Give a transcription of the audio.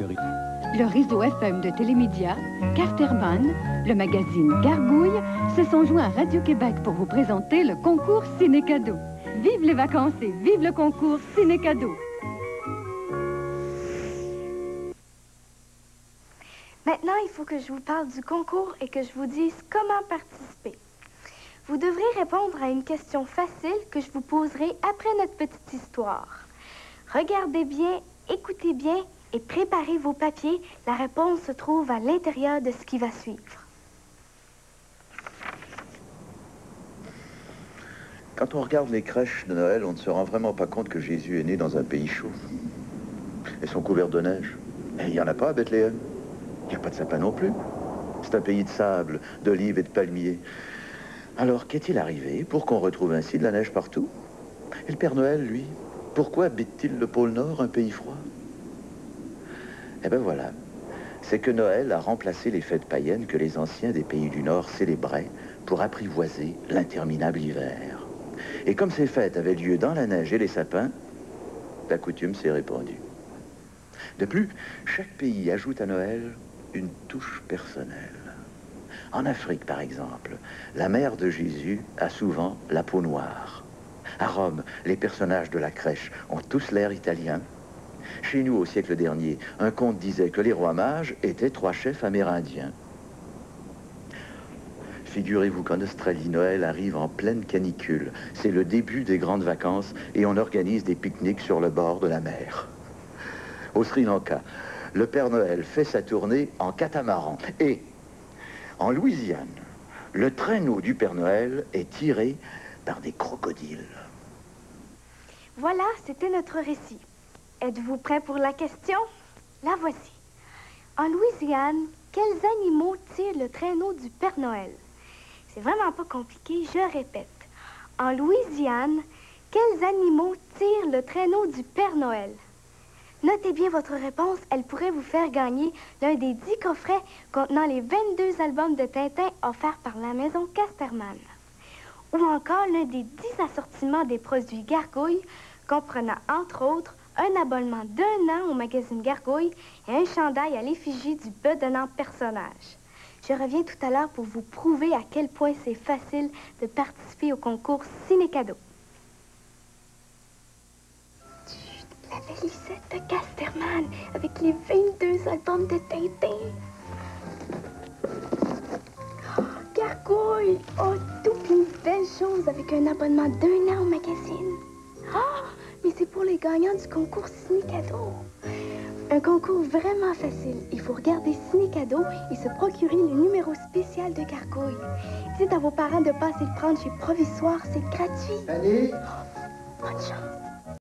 Le réseau FM de Télémédia, Casterman, le magazine Gargouille se sont joints à Radio-Québec pour vous présenter le concours Ciné-Cadeau. Vive les vacances et vive le concours Ciné-Cadeau. Maintenant, il faut que je vous parle du concours et que je vous dise comment participer. Vous devrez répondre à une question facile que je vous poserai après notre petite histoire. Regardez bien, écoutez bien et préparez vos papiers. La réponse se trouve à l'intérieur de ce qui va suivre. Quand on regarde les crèches de Noël, on ne se rend vraiment pas compte que Jésus est né dans un pays chaud. Elles sont couvertes de neige. il n'y en a pas à Bethléem. Il n'y a pas de sapin non plus. C'est un pays de sable, d'olives et de palmiers. Alors, qu'est-il arrivé pour qu'on retrouve ainsi de la neige partout? Et le Père Noël, lui, pourquoi habite-t-il le pôle Nord, un pays froid? Eh bien voilà, c'est que Noël a remplacé les fêtes païennes que les anciens des pays du Nord célébraient pour apprivoiser l'interminable hiver. Et comme ces fêtes avaient lieu dans la neige et les sapins, la coutume s'est répandue. De plus, chaque pays ajoute à Noël une touche personnelle. En Afrique, par exemple, la mère de Jésus a souvent la peau noire. À Rome, les personnages de la crèche ont tous l'air italiens. Chez nous, au siècle dernier, un conte disait que les rois mages étaient trois chefs amérindiens. Figurez-vous qu'en Australie, Noël arrive en pleine canicule. C'est le début des grandes vacances et on organise des pique-niques sur le bord de la mer. Au Sri Lanka, le Père Noël fait sa tournée en catamaran. Et en Louisiane, le traîneau du Père Noël est tiré par des crocodiles. Voilà, c'était notre récit. Êtes-vous prêt pour la question? La voici. En Louisiane, quels animaux tirent le traîneau du Père Noël? C'est vraiment pas compliqué, je répète. En Louisiane, quels animaux tirent le traîneau du Père Noël? Notez bien votre réponse, elle pourrait vous faire gagner l'un des 10 coffrets contenant les 22 albums de Tintin offerts par la maison Casterman. Ou encore l'un des 10 assortiments des produits Gargouille, comprenant entre autres un abonnement d'un an au magazine Gargouille et un chandail à l'effigie du bedonnant personnage. Je reviens tout à l'heure pour vous prouver à quel point c'est facile de participer au concours Ciné-Cadeau. La Lisette de Casterman avec les 22 albums de Tintin. Oh, Gargouille! Oh, toutes les belles choses avec un abonnement d'un an au magazine. Mais c'est pour les gagnants du concours Ciné Cadeau. Un concours vraiment facile. Il faut regarder Ciné Cadeau et se procurer le numéro spécial de Gargouille. Dites à vos parents de passer le prendre chez Provisoire, c'est gratuit. Allez! Bonne chance.